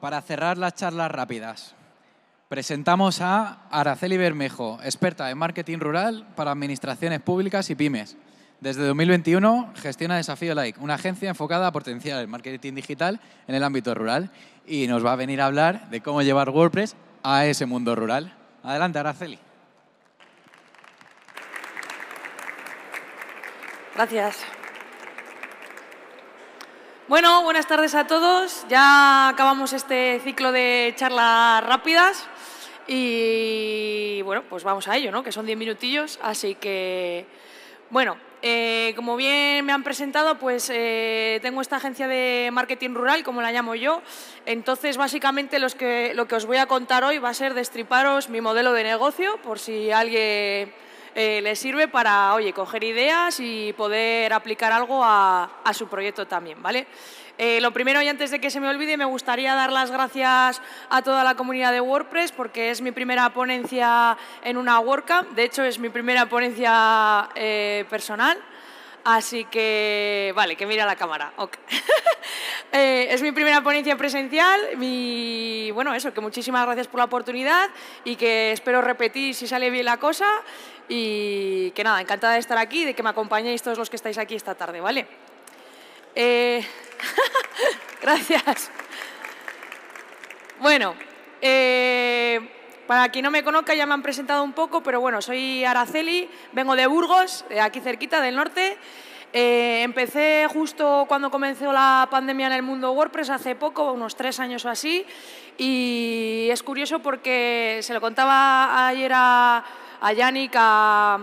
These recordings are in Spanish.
para cerrar las charlas rápidas, presentamos a Araceli Bermejo, experta en marketing rural para administraciones públicas y pymes. Desde 2021 gestiona Desafío Like, una agencia enfocada a potenciar el marketing digital en el ámbito rural y nos va a venir a hablar de cómo llevar WordPress a ese mundo rural. Adelante, Araceli. Gracias. Bueno, buenas tardes a todos. Ya acabamos este ciclo de charlas rápidas y bueno, pues vamos a ello, ¿no? Que son 10 minutillos, así que bueno, eh, como bien me han presentado, pues eh, tengo esta agencia de marketing rural, como la llamo yo. Entonces, básicamente lo que os voy a contar hoy va a ser destriparos mi modelo de negocio, por si alguien eh, le sirve para, oye, coger ideas y poder aplicar algo a, su proyecto también, ¿vale? Eh, lo primero, y antes de que se me olvide, me gustaría dar las gracias a toda la comunidad de WordPress porque es mi primera ponencia en una WordCamp. De hecho, es mi primera ponencia eh, personal. Así que, vale, que mira la cámara. es mi primera ponencia presencial. y bueno, eso, que muchísimas gracias por la oportunidad y que espero repetir si sale bien la cosa. Y que nada, encantada de estar aquí de que me acompañéis todos los que estáis aquí esta tarde, ¿vale? Eh, gracias. Bueno, eh, para quien no me conozca ya me han presentado un poco, pero bueno, soy Araceli, vengo de Burgos, aquí cerquita del norte. Eh, empecé justo cuando comenzó la pandemia en el mundo WordPress, hace poco, unos tres años o así, y es curioso porque se lo contaba ayer a a Yannick, a,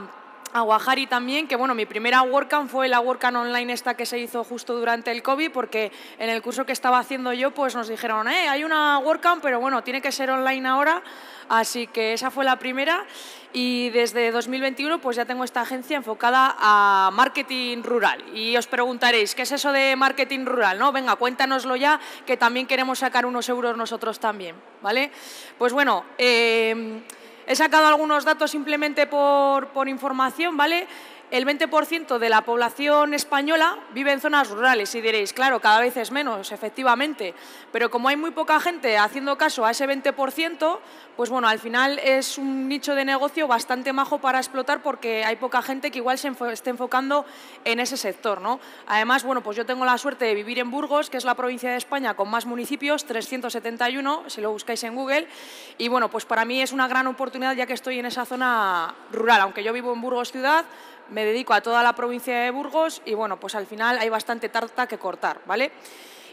a Guajari también, que bueno, mi primera WordCamp fue la WordCamp online esta que se hizo justo durante el COVID, porque en el curso que estaba haciendo yo, pues nos dijeron, eh, hay una WordCamp, pero bueno, tiene que ser online ahora, así que esa fue la primera y desde 2021 pues ya tengo esta agencia enfocada a marketing rural. Y os preguntaréis, ¿qué es eso de marketing rural? No, venga, cuéntanoslo ya, que también queremos sacar unos euros nosotros también, ¿vale? Pues bueno, eh, He sacado algunos datos simplemente por, por información, ¿vale? El 20% de la población española vive en zonas rurales. Y diréis, claro, cada vez es menos, efectivamente, pero como hay muy poca gente haciendo caso a ese 20%, pues bueno, al final es un nicho de negocio bastante majo para explotar porque hay poca gente que igual se esté enfocando en ese sector, ¿no? Además, bueno, pues yo tengo la suerte de vivir en Burgos, que es la provincia de España con más municipios, 371, si lo buscáis en Google, y bueno, pues para mí es una gran oportunidad ya que estoy en esa zona rural, aunque yo vivo en Burgos ciudad, me dedico a toda la provincia de Burgos y bueno, pues al final hay bastante tarta que cortar, ¿vale?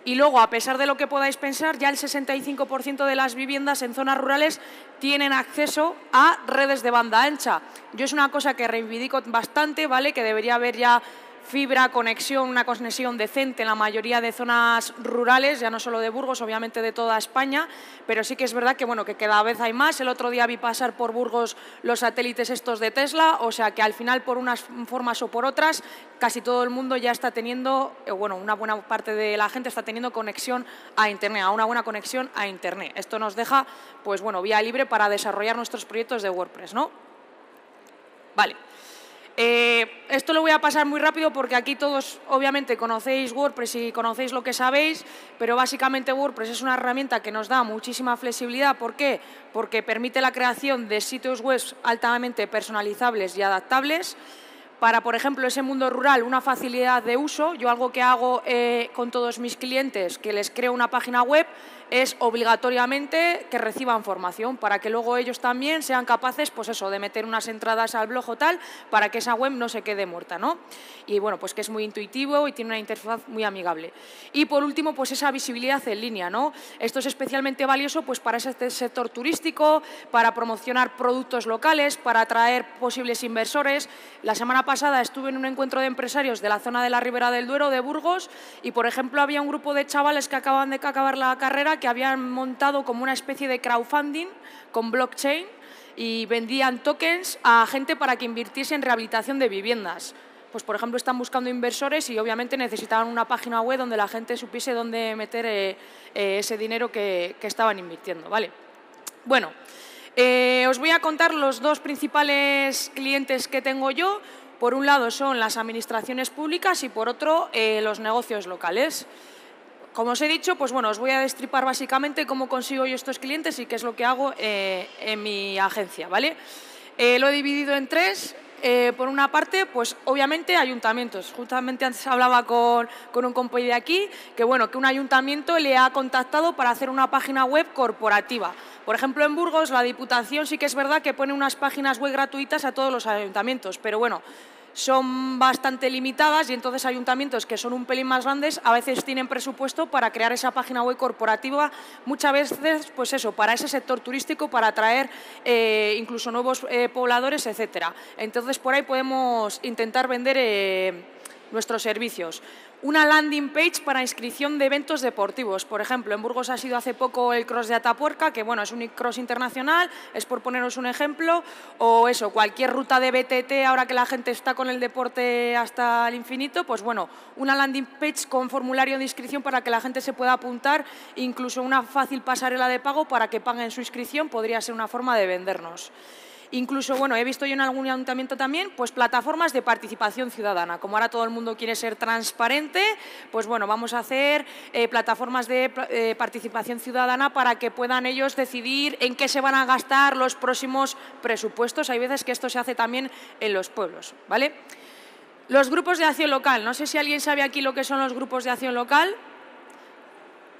Y luego, a pesar de lo que podáis pensar, ya el 65% de las viviendas en zonas rurales tienen acceso a redes de banda ancha. Yo es una cosa que reivindico bastante, ¿vale? Que debería haber ya fibra, conexión, una conexión decente en la mayoría de zonas rurales, ya no solo de Burgos, obviamente de toda España, pero sí que es verdad que, bueno, que cada vez hay más. El otro día vi pasar por Burgos los satélites estos de Tesla, o sea que al final, por unas formas o por otras, casi todo el mundo ya está teniendo, eh, bueno, una buena parte de la gente está teniendo conexión a Internet, a una buena conexión a Internet. Esto nos deja, pues bueno, vía libre para desarrollar nuestros proyectos de WordPress, ¿no? Vale. Eh, esto lo voy a pasar muy rápido porque aquí todos obviamente conocéis WordPress y conocéis lo que sabéis, pero básicamente WordPress es una herramienta que nos da muchísima flexibilidad. ¿Por qué? Porque permite la creación de sitios web altamente personalizables y adaptables para, por ejemplo, ese mundo rural, una facilidad de uso. Yo algo que hago eh, con todos mis clientes, que les creo una página web, es obligatoriamente que reciban formación para que luego ellos también sean capaces, pues eso, de meter unas entradas al blog o tal, para que esa web no se quede muerta, ¿no? Y bueno, pues que es muy intuitivo y tiene una interfaz muy amigable. Y por último, pues esa visibilidad en línea, ¿no? Esto es especialmente valioso pues para ese sector turístico, para promocionar productos locales, para atraer posibles inversores. La semana pasada estuve en un encuentro de empresarios de la zona de la Ribera del Duero, de Burgos, y por ejemplo había un grupo de chavales que acaban de acabar la carrera que habían montado como una especie de crowdfunding con blockchain y vendían tokens a gente para que invirtiese en rehabilitación de viviendas. Pues, por ejemplo, están buscando inversores y obviamente necesitaban una página web donde la gente supiese dónde meter eh, eh, ese dinero que, estaban invirtiendo. ¿vale? Bueno, eh, os voy a contar los dos principales clientes que tengo yo. Por un lado son las administraciones públicas y por otro los negocios locales. Como os he dicho, pues bueno, os voy a destripar básicamente cómo consigo yo estos clientes y qué es lo que hago eh, en mi agencia, ¿vale? Eh, lo he dividido en tres. Eh, por una parte, pues obviamente ayuntamientos. Justamente antes hablaba con, con un compañero de aquí que, bueno, que un ayuntamiento le ha contactado para hacer una página web corporativa. Por ejemplo, en Burgos la Diputación sí que es verdad que pone unas páginas web gratuitas a todos los ayuntamientos, pero bueno, son bastante limitadas y entonces ayuntamientos que son un pelín más grandes a veces tienen presupuesto para crear esa página web corporativa, muchas veces pues eso, para ese sector turístico, para atraer eh, incluso nuevos eh, pobladores, etcétera. Entonces por ahí podemos intentar vender eh, nuestros servicios una landing page para inscripción de eventos deportivos. Por ejemplo, en Burgos ha sido hace poco el Cross de Atapuerca, que bueno, es un cross internacional, es por poneros un ejemplo, o eso, cualquier ruta de BTT, ahora que la gente está con el deporte hasta el infinito, pues bueno, una landing page con formulario de inscripción para que la gente se pueda apuntar, incluso una fácil pasarela de pago para que paguen su inscripción, podría ser una forma de vendernos. Incluso, bueno, he visto yo en algún ayuntamiento también, pues plataformas de participación ciudadana. Como ahora todo el mundo quiere ser transparente, pues bueno, vamos a hacer eh, plataformas de eh, participación ciudadana para que puedan ellos decidir en qué se van a gastar los próximos presupuestos. Hay veces que esto se hace también en los pueblos, ¿vale? Los grupos de acción local. No sé si alguien sabe aquí lo que son los grupos de acción local.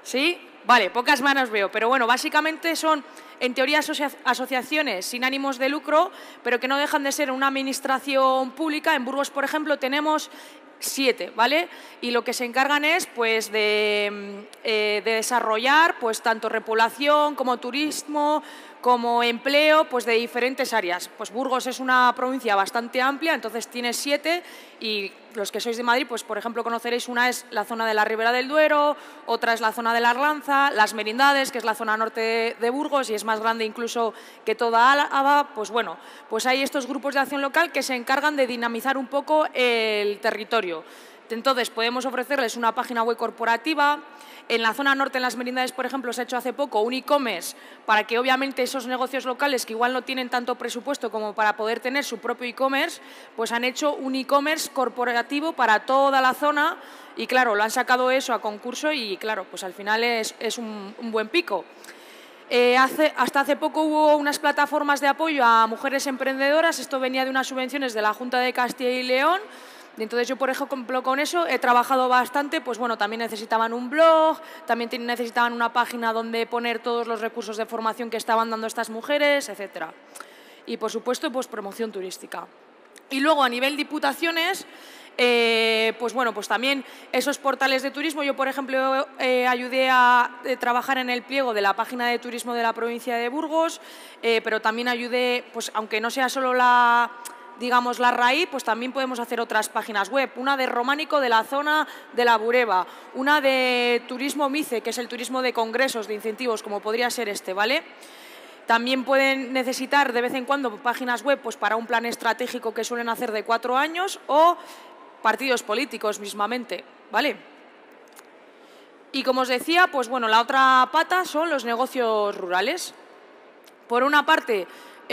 ¿Sí? Vale, pocas manos veo, pero bueno, básicamente son en teoría asociaciones sin ánimos de lucro, pero que no dejan de ser una administración pública. En Burgos, por ejemplo, tenemos siete, ¿vale? Y lo que se encargan es pues de, mm, eh, de desarrollar pues tanto repoblación como turismo, como empleo pues de diferentes áreas. Pues Burgos es una provincia bastante amplia, entonces tiene siete y los que sois de Madrid, pues por ejemplo conoceréis una es la zona de la Ribera del Duero, otra es la zona de la Arlanza, las Merindades, que es la zona norte de Burgos y es más grande incluso que toda Álava, pues bueno, pues hay estos grupos de acción local que se encargan de dinamizar un poco el territorio. Entonces podemos ofrecerles una página web corporativa, en la zona norte, en las merindades, por ejemplo, se ha hecho hace poco un e-commerce para que obviamente esos negocios locales que igual no tienen tanto presupuesto como para poder tener su propio e-commerce, pues han hecho un e-commerce corporativo para toda la zona y claro, lo han sacado eso a concurso y claro, pues al final es, un, buen pico. Eh, hasta hace poco hubo unas plataformas de apoyo a mujeres emprendedoras, esto venía de unas subvenciones de la Junta de Castilla y León, entonces yo, por ejemplo, con eso he trabajado bastante, pues bueno, también necesitaban un blog, también necesitaban una página donde poner todos los recursos de formación que estaban dando estas mujeres, etcétera. Y por supuesto, pues promoción turística. Y luego a nivel diputaciones, eh, pues bueno, pues también esos portales de turismo. Yo, por ejemplo, eh, ayudé a eh, trabajar en el pliego de la página de turismo de la provincia de Burgos, pero también ayudé, pues aunque no sea solo la digamos, la raíz, pues también podemos hacer otras páginas web. Una de románico de la zona de la Bureba, una de turismo MICE, que es el turismo de congresos, de incentivos, como podría ser este, ¿vale? También pueden necesitar de vez en cuando páginas web pues, para un plan estratégico que suelen hacer de cuatro años o partidos políticos mismamente, ¿vale? Y como os decía, pues bueno, la otra pata son los negocios rurales. Por una parte,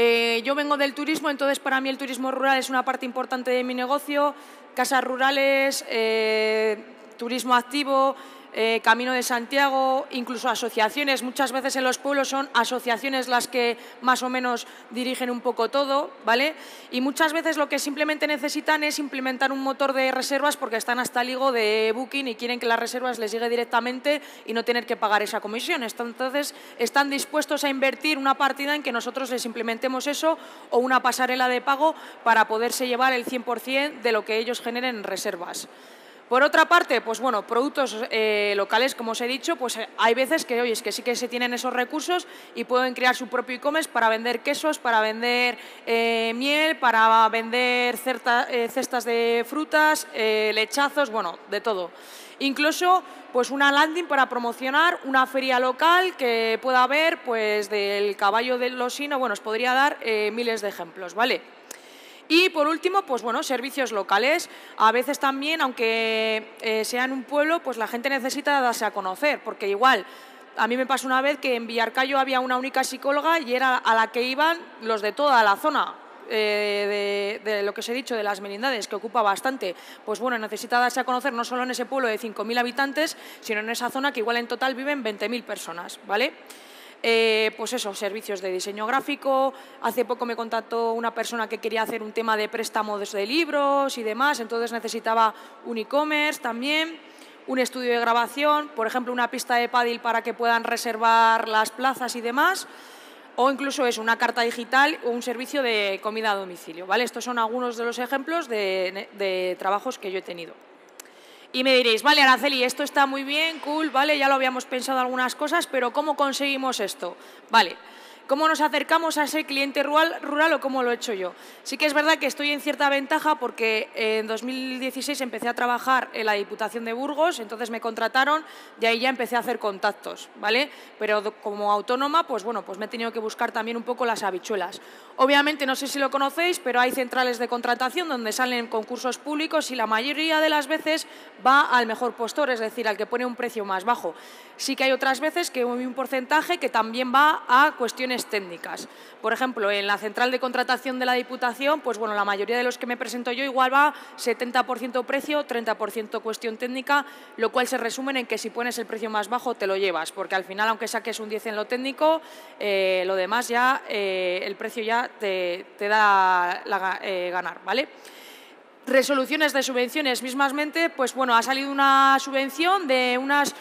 eh, yo vengo del turismo, entonces para mí el turismo rural es una parte importante de mi negocio. Casas rurales, eh, turismo activo, eh, Camino de Santiago, incluso asociaciones. Muchas veces en los pueblos son asociaciones las que más o menos dirigen un poco todo, ¿vale? Y muchas veces lo que simplemente necesitan es implementar un motor de reservas porque están hasta el higo de Booking y quieren que las reservas les llegue directamente y no tener que pagar esa comisión. Entonces, están dispuestos a invertir una partida en que nosotros les implementemos eso o una pasarela de pago para poderse llevar el 100% de lo que ellos generen en reservas. Por otra parte, pues bueno, productos eh, locales, como os he dicho, pues eh, hay veces que, oye, es que sí que se tienen esos recursos y pueden crear su propio e-commerce para vender quesos, para vender eh, miel, para vender cestas de frutas, lechazos, bueno, de todo. Incluso pues una landing para promocionar una feria local que pueda haber pues del caballo del losino, bueno, os podría dar miles de ejemplos, ¿vale? Y por último, pues bueno, servicios locales. A veces también, aunque eh, sea en un pueblo, pues la gente necesita darse a conocer, porque igual a mí me pasó una vez que en Villarcayo había una única psicóloga y era a la que iban los de toda la zona. eh, de, lo que os he dicho de las merindades, que ocupa bastante, pues bueno, necesita darse a conocer no solo en ese pueblo de 5.000 habitantes, sino en esa zona que igual en total viven 20.000 personas, ¿vale? Eh, pues eso, servicios de diseño gráfico. Hace poco me contactó una persona que quería hacer un tema de préstamos de libros y demás, entonces necesitaba un e-commerce también, un estudio de grabación, por ejemplo, una pista de paddle para que puedan reservar las plazas y demás, o incluso es una carta digital o un servicio de comida a domicilio. ¿vale? Estos son algunos de los ejemplos de trabajos que yo he tenido. Y me diréis, vale, Araceli, esto está muy bien, cool, vale, ya lo habíamos pensado algunas cosas, pero ¿cómo conseguimos esto? Vale, ¿Cómo nos acercamos a ese cliente rural, rural o cómo lo he hecho yo? Sí que es verdad que estoy en cierta ventaja porque en 2016 empecé a trabajar en la Diputación de Burgos, entonces me contrataron y ahí ya empecé a hacer contactos, ¿vale? Pero como autónoma, pues bueno, pues me he tenido que buscar también un poco las habichuelas. Obviamente, no sé si lo conocéis, pero hay centrales de contratación donde salen concursos públicos y la mayoría de las veces va al mejor postor, es decir, al que pone un precio más bajo. Sí que hay otras veces que hay un porcentaje que también va a cuestiones técnicas. Por ejemplo, en la central de contratación de la Diputación, pues bueno, la mayoría de los que me presento yo igual va 70% precio, 30% cuestión técnica, lo cual se resume en que si pones el precio más bajo te lo llevas, porque al final, aunque saques un 10 en lo técnico, eh, lo demás ya, eh, el precio ya te, da la, eh, ganar, ¿vale? resoluciones de subvenciones mismamente, pues bueno, ha salido una subvención de unas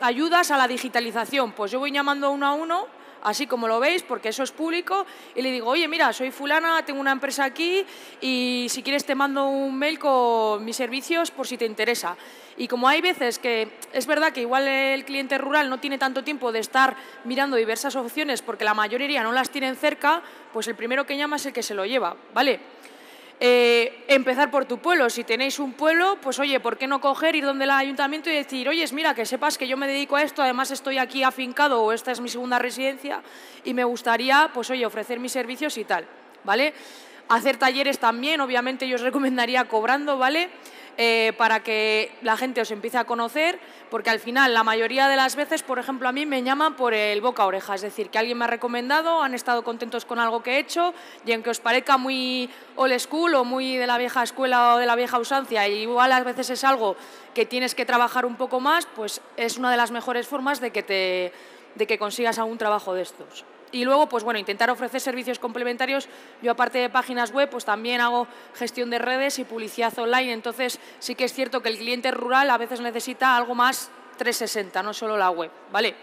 ayudas a la digitalización. Pues yo voy llamando uno a uno así como lo veis, porque eso es público, y le digo, oye, mira, soy fulana, tengo una empresa aquí y si quieres te mando un mail con mis servicios por si te interesa. Y como hay veces que es verdad que igual el cliente rural no tiene tanto tiempo de estar mirando diversas opciones porque la mayoría no las tienen cerca, pues el primero que llama es el que se lo lleva, ¿vale? Eh, empezar por tu pueblo. Si tenéis un pueblo, pues oye, ¿por qué no coger, ir donde el ayuntamiento y decir, oye, mira, que sepas que yo me dedico a esto, además estoy aquí afincado o esta es mi segunda residencia y me gustaría, pues oye, ofrecer mis servicios y tal, ¿vale? Hacer talleres también, obviamente yo os recomendaría cobrando, ¿vale? Eh, para que la gente os empiece a conocer, porque al final la mayoría de las veces, por ejemplo, a mí me llaman por el boca a oreja, es decir, que alguien me ha recomendado, han estado contentos con algo que he hecho y aunque os parezca muy old school o muy de la vieja escuela o de la vieja usancia, y igual a veces es algo que tienes que trabajar un poco más, pues es una de las mejores formas de que, te, de que consigas algún trabajo de estos. Y luego, pues bueno, intentar ofrecer servicios complementarios. Yo, aparte de páginas web, pues también hago gestión de redes y publicidad online. Entonces, sí que es cierto que el cliente rural a veces necesita algo más 360, no solo la web, ¿vale?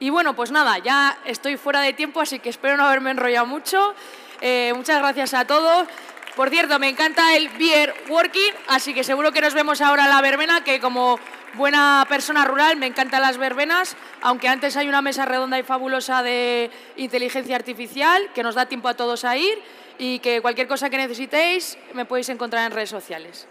Y bueno, pues nada, ya estoy fuera de tiempo, así que espero no haberme enrollado mucho. Eh, muchas gracias a todos. Por cierto, me encanta el beer working, así que seguro que nos vemos ahora la verbena, que como buena persona rural, me encantan las verbenas, aunque antes hay una mesa redonda y fabulosa de inteligencia artificial que nos da tiempo a todos a ir y que cualquier cosa que necesitéis me podéis encontrar en redes sociales.